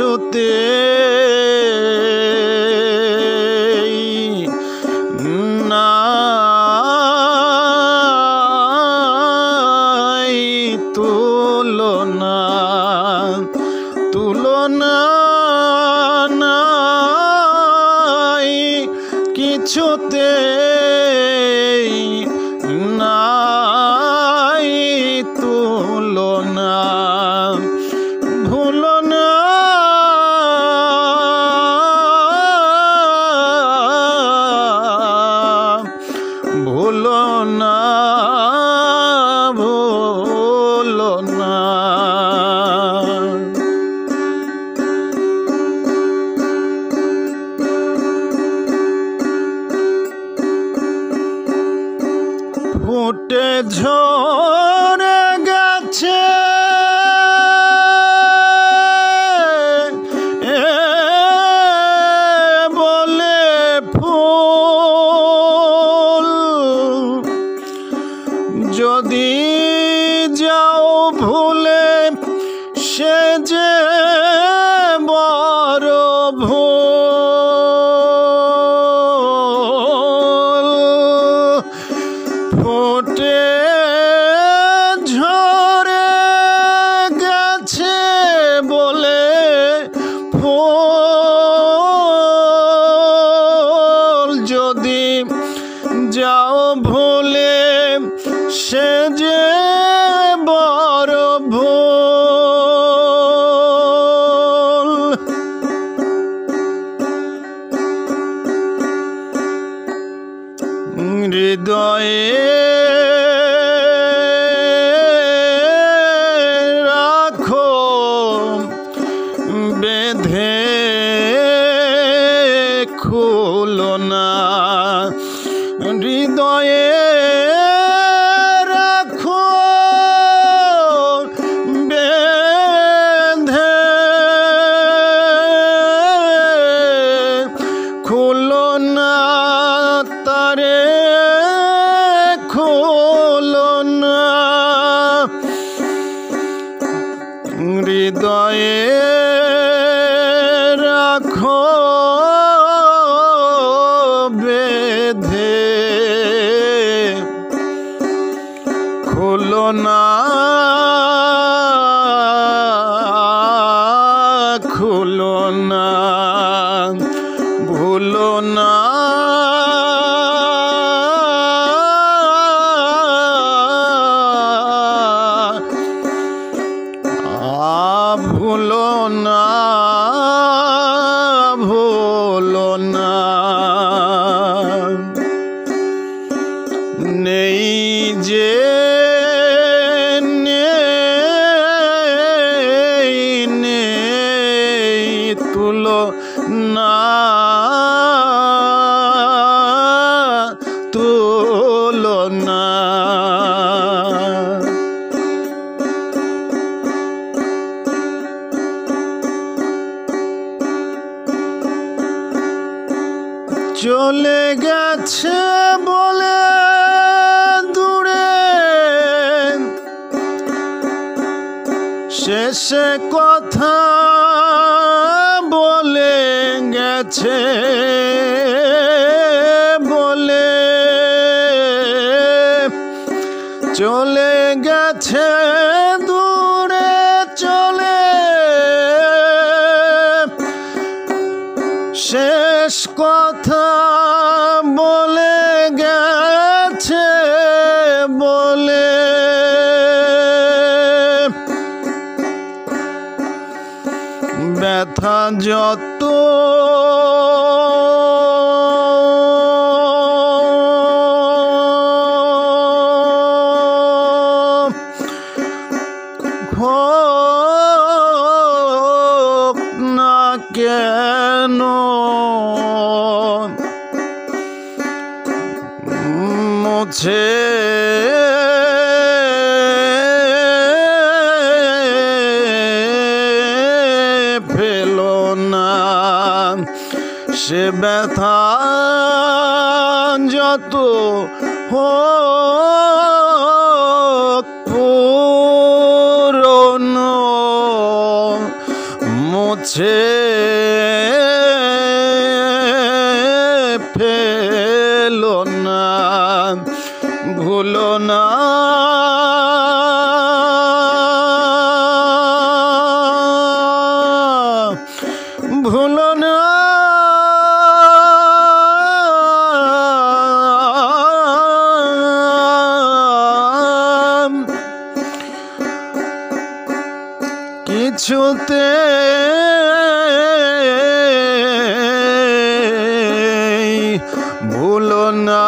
কিছুতে না তুলনা তুলনা ফুটে ঝরে গেছে। ফুটে ঝরে গেছে বলে ফুল যদি যাও ভুলে সে হৃদয়ে রাখো বেঁধে খুলো না। হৃদয়ে ভুলো না। চলে গেছে বলে দূরে। শেষে কথা বলে গেছে বলে। চলে গেছে যত হোক না কেন মুছে সে ব্যথা যত হোক পুরনো মুছে ফেলো না ভুলো না। ভুলো না। কিছুতে ভুলো না।